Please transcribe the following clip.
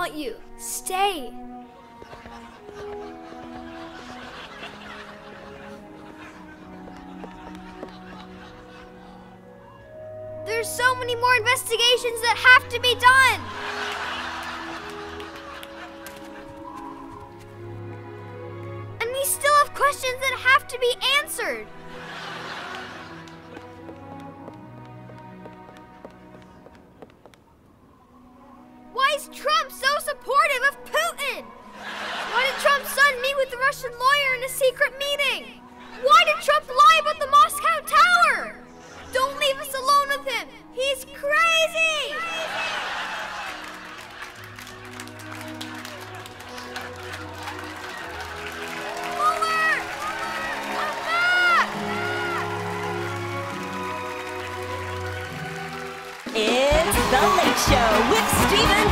want you. Stay. There's so many more investigations that have to be done. And we still have questions that have to be answered. Is Trump so supportive of Putin? Why did Trump's son meet with the Russian lawyer in a secret meeting? Why did Trump lie about the Moscow Tower? Don't leave us alone with him. He's crazy. It's The Late Show with Stephen.